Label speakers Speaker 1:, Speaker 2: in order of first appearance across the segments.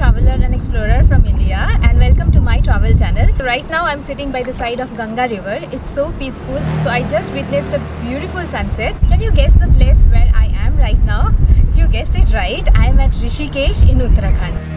Speaker 1: traveler and explorer from India and welcome to my travel channel. Right now I'm sitting by the side of Ganga river. It's so peaceful. So I just witnessed a beautiful sunset. Can you guess the place where I am right now? If you guessed it right, I am at Rishikesh in Uttarakhand.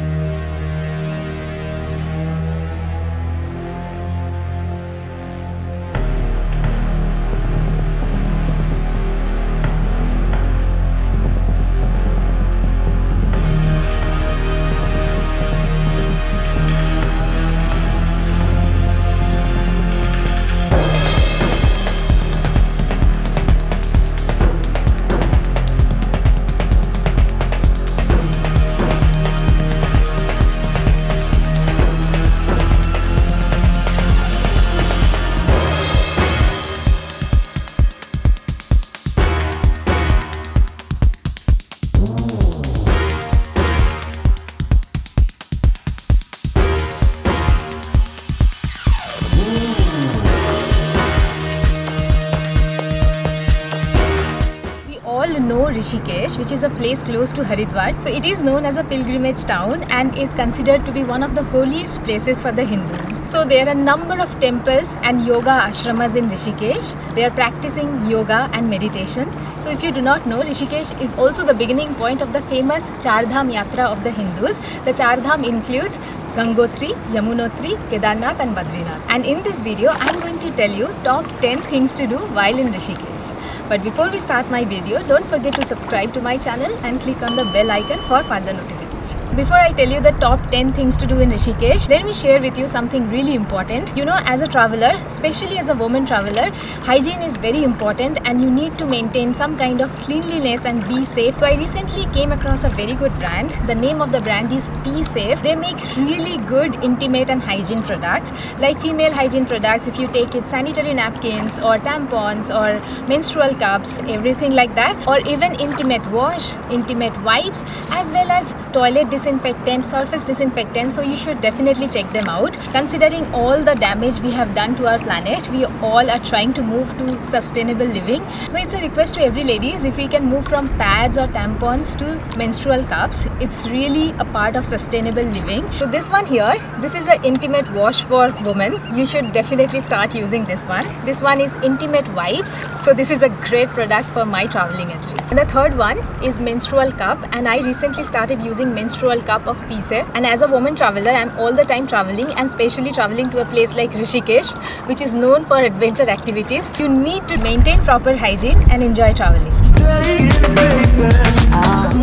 Speaker 1: Rishikesh, which is a place close to Haridwar. So it is known as a pilgrimage town and is considered to be one of the holiest places for the Hindus. So there are a number of temples and yoga ashramas in Rishikesh. They are practicing yoga and meditation. So if you do not know, Rishikesh is also the beginning point of the famous Char Dham Yatra of the Hindus. The Char Dham includes Gangotri, Yamunotri, Kedarnath and Badrinath. And in this video, I am going to tell you top 10 things to do while in Rishikesh. But before we start my video, don't forget to subscribe to my channel and click on the bell icon for further notifications. Before I tell you the top 10 things to do in Rishikesh, let me share with you something really important. You know, as a traveler, especially as a woman traveler, hygiene is very important and you need to maintain some kind of cleanliness and be safe. So I recently came across a very good brand. The name of the brand is Pee Safe. They make really good intimate and hygiene products like female hygiene products if you take it sanitary napkins or tampons or menstrual cups everything like that or even intimate wash intimate wipes as well as toilet disinfectant surface disinfectant so you should definitely check them out. Considering all the damage we have done to our planet we all are trying to move to sustainable living. So it's a request to every ladies if we can move from pads or tampons to menstrual cups it's really a part of sustainable living. So this one here this is an intimate wash for women. You should definitely start using this one. This one is intimate wipes. So this is a great product for my traveling at least. And the third one is menstrual cup and i recently started using menstrual cup of Pee Safe and as a woman traveler i'm all the time traveling and especially traveling to a place like rishikesh which is known for adventure activities you need to maintain proper hygiene and enjoy traveling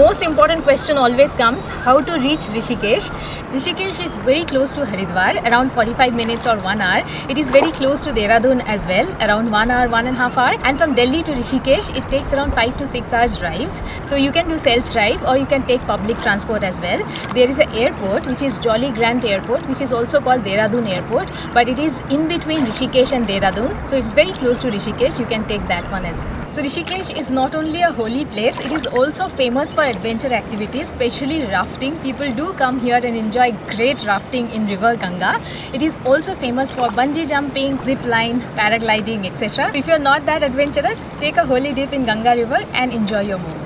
Speaker 1: most important question always comes how to reach Rishikesh. Rishikesh is very close to Haridwar, around 45 minutes or 1 hour. It is very close to Dehradun as well, around 1 hour, 1 and a half hour. And from Delhi to Rishikesh, it takes around 5 to 6 hours drive. So you can do self drive or you can take public transport as well. There is an airport which is Jolly Grant Airport, which is also called Dehradun Airport, but it is in between Rishikesh and Dehradun. So it's very close to Rishikesh. You can take that one as well. So Rishikesh is not only a holy place, it is also famous for adventure activities, especially rafting. People do come here and enjoy great rafting in River Ganga. It is also famous for bungee jumping, zip line, paragliding, etc. So if you're not that adventurous, take a holy dip in Ganga River and enjoy your moments.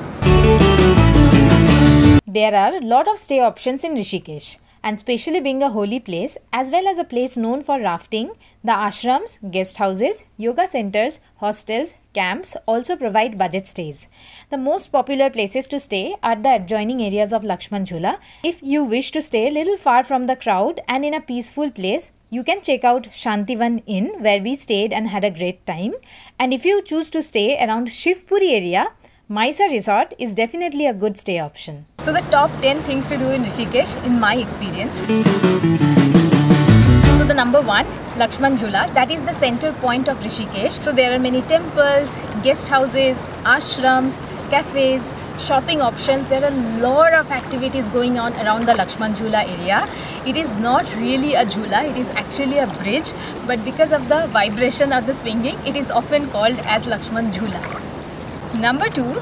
Speaker 1: There are a lot of stay options in Rishikesh and especially being a holy place as well as a place known for rafting, the ashrams, guest houses, yoga centers, hostels, camps also provide budget stays. The most popular places to stay are the adjoining areas of Lakshman Jhula. If you wish to stay a little far from the crowd and in a peaceful place, you can check out Shantivan Inn where we stayed and had a great time. And if you choose to stay around Shivpuri area, Mysa Resort is definitely a good stay option. So the top 10 things to do in Rishikesh in my experience. So the number one, Lakshman Jhula, that is the center point of Rishikesh. So there are many temples, guest houses, ashrams, cafes, shopping options. There are a lot of activities going on around the Lakshman Jhula area. It is not really a jhula, it is actually a bridge, but because of the vibration or the swinging, it is often called as Lakshman Jhula. Number two,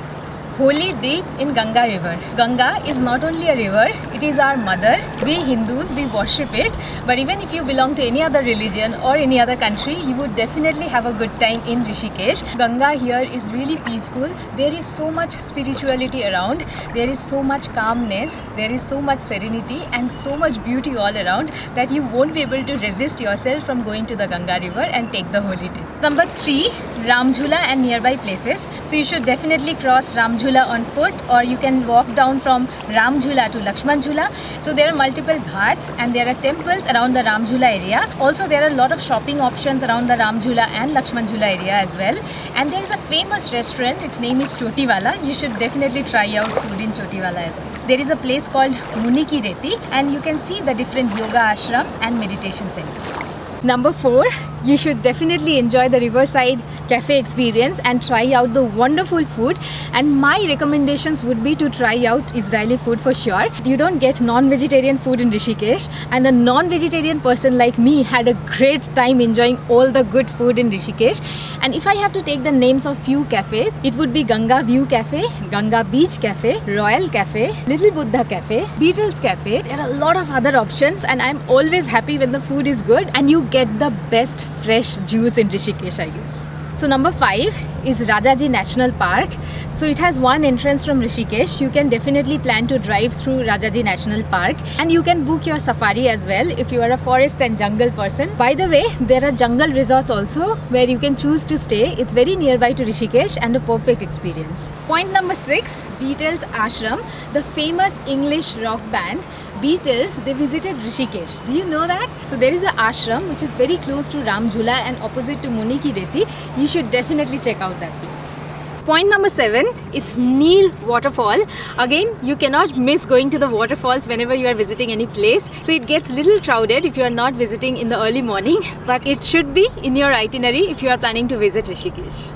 Speaker 1: holy deep in Ganga river. Ganga is not only a river, it is our mother. We Hindus, we worship it. But even if you belong to any other religion or any other country, you would definitely have a good time in Rishikesh. Ganga here is really peaceful. There is so much spirituality around. There is so much calmness. There is so much serenity and so much beauty all around that you won't be able to resist yourself from going to the Ganga river and take the holy day. Number three, Ramjhula and nearby places. So you should definitely cross Ramjhula on foot or you can walk down from Ramjhula to Lakshman Jhula. So there are multiple ghats and there are temples around the Ramjhula area. Also there are a lot of shopping options around the Ramjhula and Lakshman Jhula area as well. And there is a famous restaurant, its name is Chotiwala. You should definitely try out food in Chotiwala as well. There is a place called Muni Ki Reti and you can see the different yoga ashrams and meditation centers. Number four, you should definitely enjoy the Riverside Cafe experience and try out the wonderful food. And my recommendations would be to try out Israeli food for sure. You don't get non-vegetarian food in Rishikesh and a non-vegetarian person like me had a great time enjoying all the good food in Rishikesh. And if I have to take the names of few cafes, it would be Ganga View Cafe, Ganga Beach Cafe, Royal Cafe, Little Buddha Cafe, Beatles Cafe. There are a lot of other options and I'm always happy when the food is good and you get the best fresh juice in Rishikesh, I guess. So number five is Rajaji National Park. So it has one entrance from Rishikesh. You can definitely plan to drive through Rajaji National Park and you can book your safari as well if you are a forest and jungle person. By the way, there are jungle resorts also where you can choose to stay. It's very nearby to Rishikesh and a perfect experience. Point number six, Beatles Ashram, the famous English rock band. Beatles, they visited Rishikesh. Do you know that? So there is a ashram which is very close to Ramjhula and opposite to Muni Ki Reti. You should definitely check out that place. Point number seven, it's Neer waterfall. Again, you cannot miss going to the waterfalls whenever you are visiting any place. So it gets little crowded if you are not visiting in the early morning, but it should be in your itinerary if you are planning to visit Rishikesh.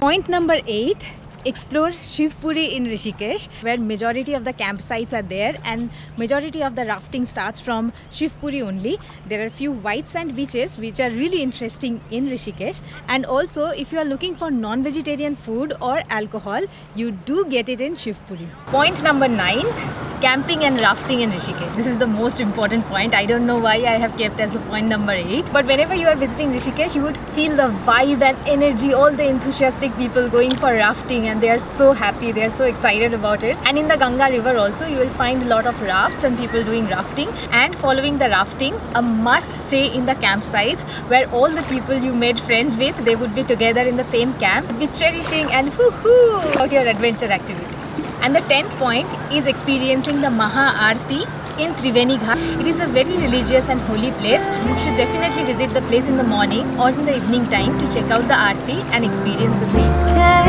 Speaker 1: Point number eight, explore Shivpuri in Rishikesh where majority of the campsites are there and majority of the rafting starts from Shivpuri only. There are few white sand beaches which are really interesting in Rishikesh and also if you are looking for non-vegetarian food or alcohol you do get it in Shivpuri. Point number 9 camping and rafting in Rishikesh. This is the most important point. I don't know why I have kept as the point number 8 but whenever you are visiting Rishikesh you would feel the vibe and energy all the enthusiastic people going for rafting and they are so happy they are so excited about it and in the Ganga river also you will find a lot of rafts and people doing rafting and following the rafting a must stay in the campsites where all the people you made friends with they would be together in the same camps be cherishing and hoo hoo about your adventure activity and the 10th point is experiencing the Maha Aarti in Triveni Ghat. It is a very religious and holy place. You should definitely visit the place in the morning or in the evening time to check out the Aarti and experience the same.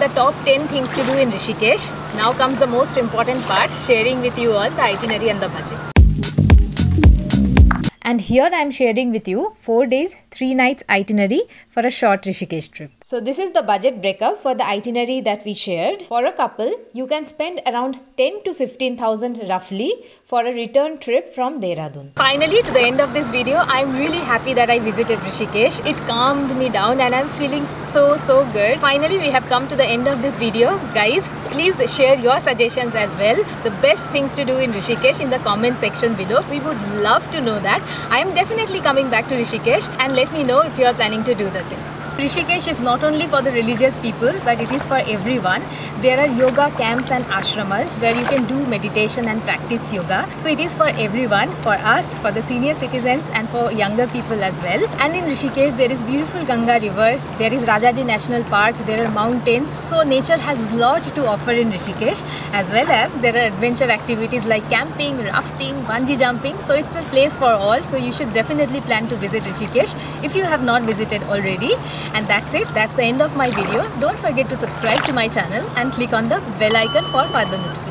Speaker 1: The top 10 things to do in Rishikesh, now comes the most important part sharing with you all the itinerary and the budget. And here I am sharing with you 4 days, 3 nights itinerary for a short Rishikesh trip. So this is the budget breakup for the itinerary that we shared. For a couple, you can spend around 10 to 15,000 roughly for a return trip from Dehradun. Finally, to the end of this video, I'm really happy that I visited Rishikesh. It calmed me down and I'm feeling so so good. Finally, we have come to the end of this video. Guys, please share your suggestions as well. The best things to do in Rishikesh in the comment section below. We would love to know that. I am definitely coming back to Rishikesh and let me know if you are planning to do the same. Rishikesh is not only for the religious people but it is for everyone. There are yoga camps and ashramas where you can do meditation and practice yoga. So it is for everyone, for us, for the senior citizens and for younger people as well. And in Rishikesh there is beautiful Ganga river, there is Rajaji National Park, there are mountains. So nature has lot to offer in Rishikesh as well as there are adventure activities like camping, rafting, bungee jumping. So it's a place for all. So you should definitely plan to visit Rishikesh if you have not visited already. And that's it. That's the end of my video. Don't forget to subscribe to my channel and click on the bell icon for further notifications.